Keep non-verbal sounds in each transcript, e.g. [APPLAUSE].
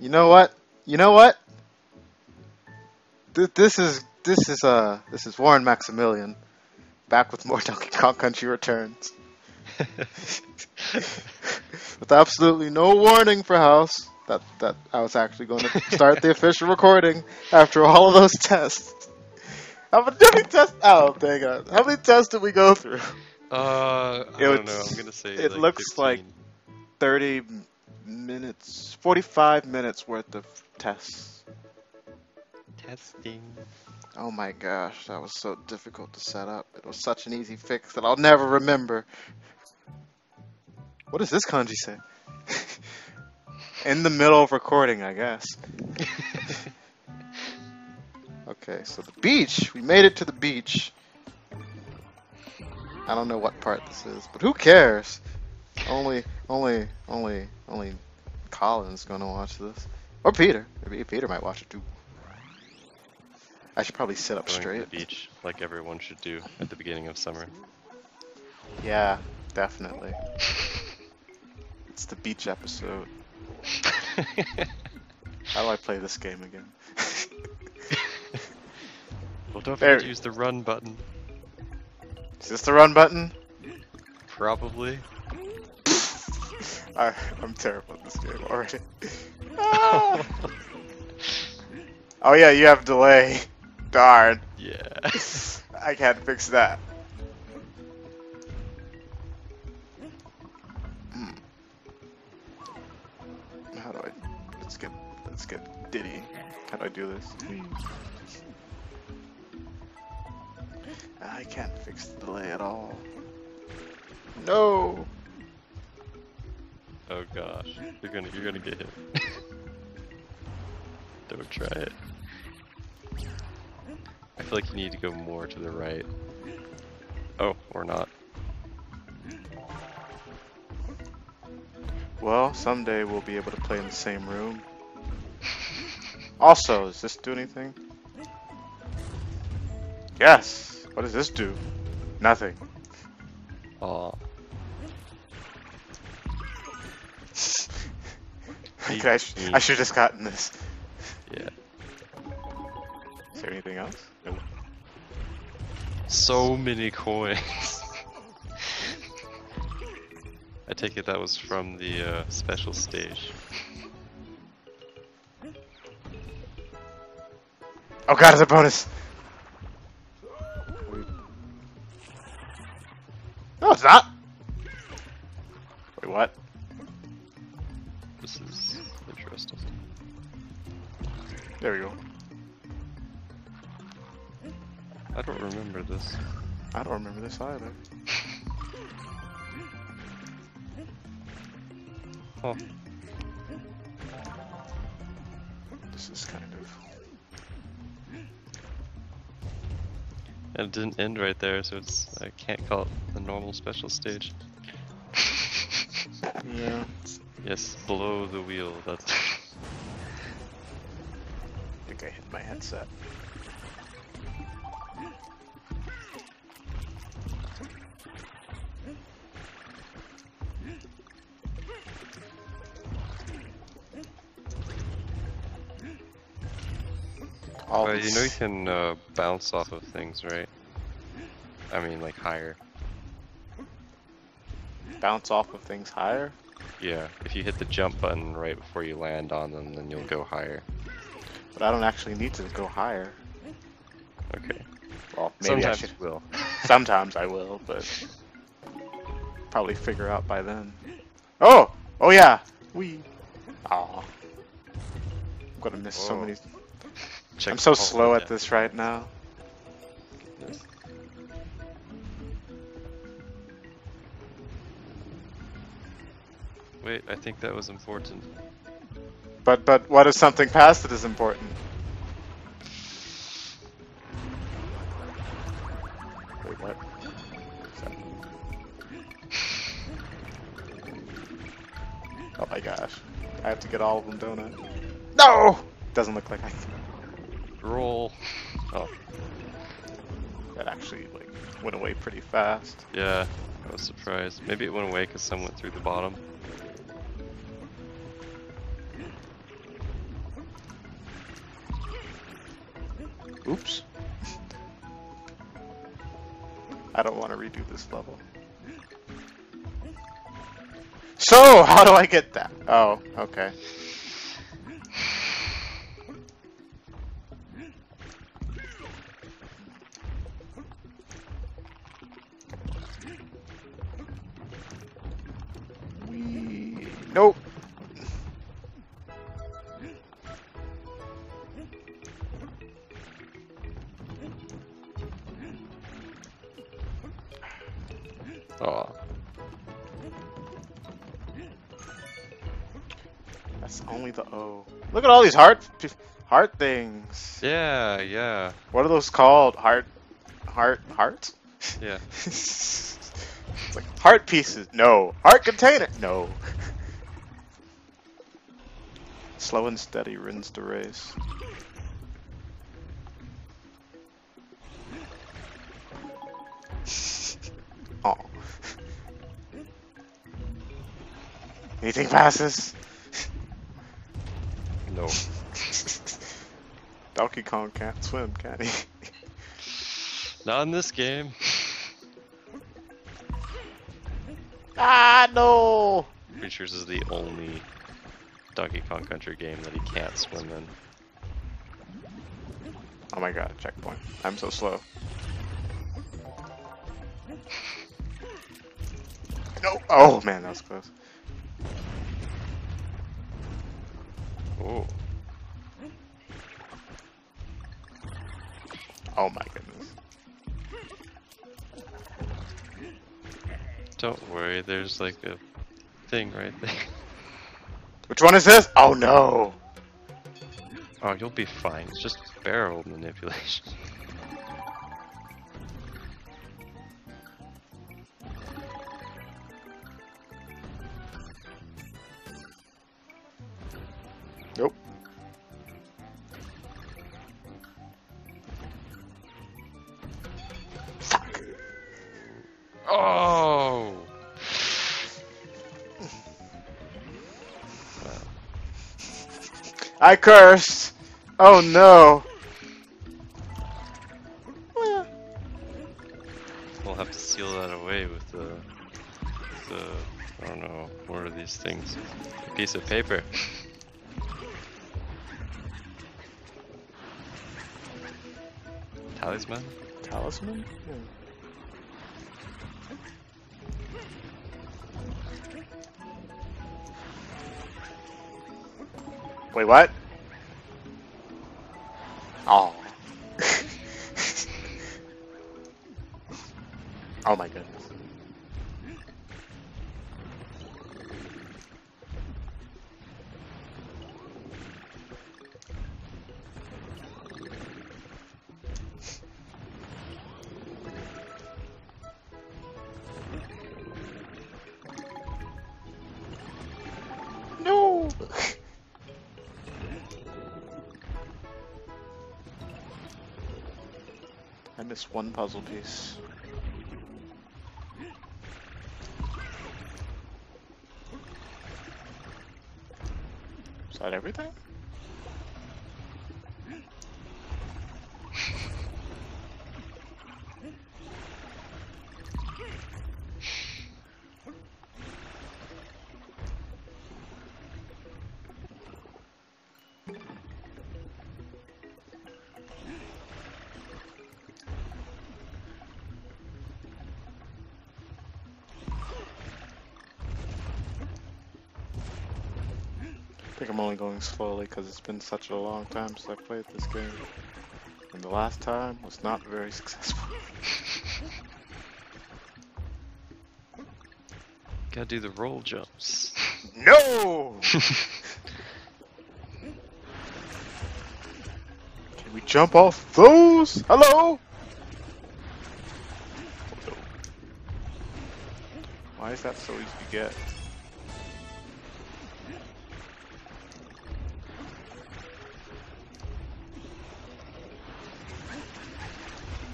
You know what? You know what? Th- This is this is uh this is Warren Maximillion, back with more [LAUGHS] Donkey Kong Country Returns, [LAUGHS] with absolutely no warning for House that that I was actually going to start the [LAUGHS] official recording after all of those tests. How many, tests? Oh, dang it! How many tests did we go through? Uh, I It don't know. I'm gonna say it like looks 15. like- Thirty minutes, forty-five minutes worth of tests. testing. Oh my gosh, that was so difficult to set up. It was such an easy fix that I'll never remember. What does this kanji say? [LAUGHS] In the middle of recording, I guess. [LAUGHS] Okay, so the beach. We made it to the beach. I don't know what part this is, but who cares? Only, only, only, only Colin's gonna watch this. Or Peter. Maybe Peter might watch it too. I should probably sit up Going to straight. the beach like everyone should do at the beginning of summer. Yeah, definitely. It's the beach episode. [LAUGHS] How do I play this game again? well, don't There- forget to use the run button. Is this the run button? Probably. [LAUGHS] I, I'm terrible at this game already. [LAUGHS] Ah. oh yeah, you have delay. Darn. yeah. [LAUGHS] I can't fix that. Hmm. How do I? Let's get let's get Diddy. How do I do this? I can't fix the delay at all. No. Oh gosh, you're gonna you're gonna get hit. [LAUGHS] don't try it. I feel like you need to go more to the right. Oh, or not. Well, someday we'll be able to play in the same room. [LAUGHS] Also, does this do anything? Yes. What does this do? Nothing. Aw. [LAUGHS] Okay, I, sh- I should have just gotten this. Yeah. Is there anything else? Nope. So many coins. [LAUGHS] I take it that was from the uh, special stage. Oh god, it's a bonus! It's not! Wait, what? This is interesting. There we go. I don't remember this. I don't remember this either. Huh. This is kind of. And it didn't end right there, so it's I can't call it the normal special stage. [LAUGHS] Yeah. Yes, below the wheel. That's [LAUGHS] I think I hit my headset. All Well, you know you can uh, bounce off of things, right? I mean, like higher. bounce off of things higher. Yeah, if you hit the jump button right before you land on them, then you'll go higher. But I don't actually need to go higher. Okay. Well, maybe Sometimes I should. you will. [LAUGHS] Sometimes I will, but probably figure out by then. Oh! Oh yeah! We. Aw. I'm gonna miss so Whoa. many. Check I'm so slow yeah. at this right now. Goodness. Wait, I think that was important. But but what if something past it is important? Wait, what? Oh my gosh. I have to get all of them, don't I? No! Doesn't look like I can. Roll. Oh, That actually like went away pretty fast. yeah. I was surprised. Maybe it went away because some went through the bottom. Oops. I don't want to redo this level. So, how do I get that? Oh, okay. Oh, That's only the O. Look at all these heart heart things. yeah, yeah, What are those called? Heart heart hearts? yeah. [LAUGHS] like heart pieces. No. Heart container. No. [LAUGHS] Slow and steady wins the race. [LAUGHS] oh. Anything passes? No. [LAUGHS] Donkey Kong can't swim, can he? Not in this game. ah, no! Pretty sure this is the only Donkey Kong Country game that he can't swim in. Oh my god, checkpoint. I'm so slow. No! Oh man, that was close. Oh, Oh my goodness. don't worry. There's like a thing right there. [LAUGHS] Which one is this? Oh no! Oh, you'll be fine. It's just barrel manipulation. [LAUGHS] Nope. Fuck. Oh. I cursed! Oh no! We'll have to seal that away with the, the I don't know, what are these things? A piece of paper. [LAUGHS] Talisman? Talisman? Hmm. Wait, what? Oh. [LAUGHS] oh my goodness. I missed one puzzle piece. Is that everything? I think I'm only going slowly because it's been such a long time since I played this game. And the last time was not very [LAUGHS] successful. [LAUGHS] Gotta do the roll jumps. No! [LAUGHS] Can we jump off those? Hello? Why is that so easy to get?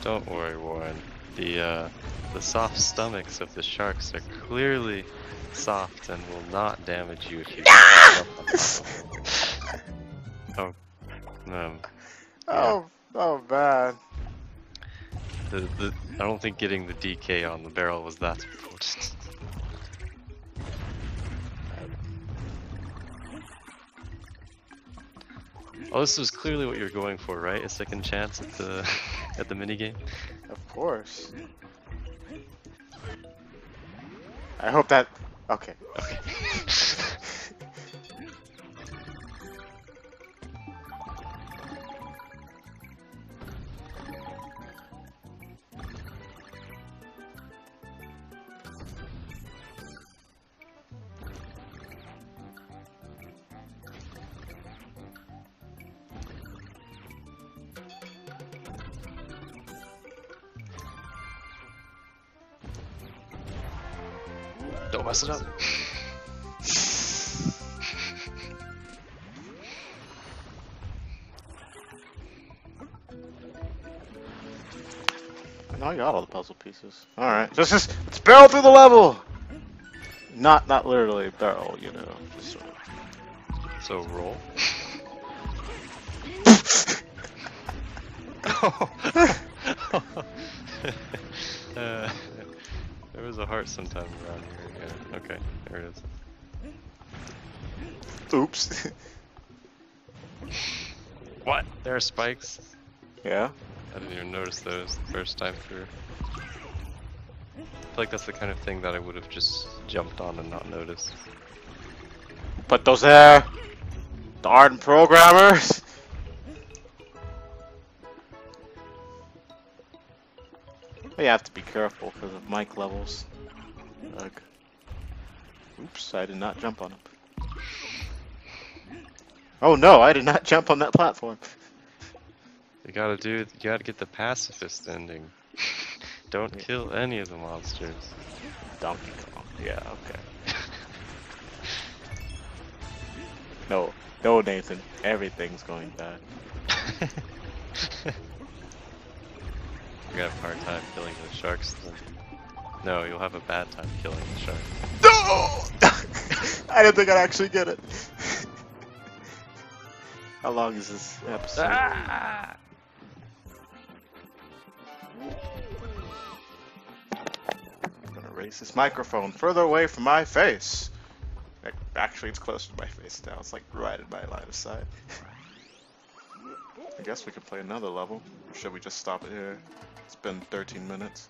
Don't worry, Warren. The uh, the soft stomachs of the sharks are clearly soft and will not damage you if you. [LAUGHS] oh, um, Oh, oh man. the, the I don't think getting the DK on the barrel was that important. Oh, this was clearly what you're going for, right? A second chance at the at the minigame. Of course. I hope that. Okay. Okay. [LAUGHS] mess it up. Now I got all the puzzle pieces. Alright. Just, just let's barrel through the level! Not not literally barrel, you know. Just sort of. So roll. [LAUGHS] [LAUGHS] uh, there was a heart sometime around here. Yeah. Okay, there it is. Oops. [LAUGHS] What? There are spikes. yeah? I didn't even notice those the first time through. I feel like that's the kind of thing that I would have just jumped on and not noticed. Put those there! Darn programmers! But you have to be careful because of mic levels. Ugh. Oops, I did not jump on him. Oh no, I did not jump on that platform. You gotta do. You gotta get the pacifist ending. Don't Yeah. kill any of the monsters. Donkey Kong. Yeah, okay. [LAUGHS] No, no, Nathan. Everything's going bad. You're gonna have a hard time killing the sharks. Then. No, you'll have a bad time killing the shark. No! [LAUGHS] I didn't think I'd actually get it. [LAUGHS] How long is this episode? Ah! I'm gonna raise this microphone further away from my face. Actually, it's closer to my face now. It's like right in my line of sight. I guess we could play another level. Or should we just stop it here? It's been 13 minutes.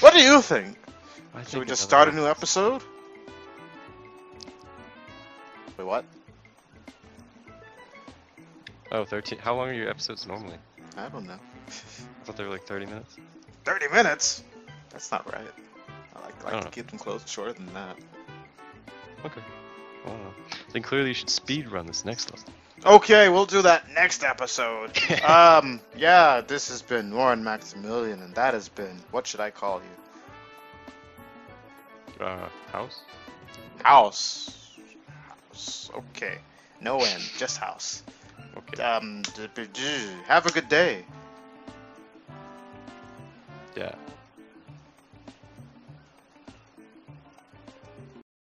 What do you think? I Should we just start a new episode? Wait, what? Oh, 13. How long are your episodes normally? I don't know. I thought they were like 30 minutes. 30 minutes? That's not right. I like, like don't to know. keep them close, shorter than that. Okay. I don't. Then clearly you should speed run this next level. Okay, we'll do that next episode. [LAUGHS] um, yeah, this has been Warren Maximillion, and that has been, what should I call you? Uh, house? House. House. Okay. No end, just house. Okay. Um, d- b- d- have a good day. Yeah.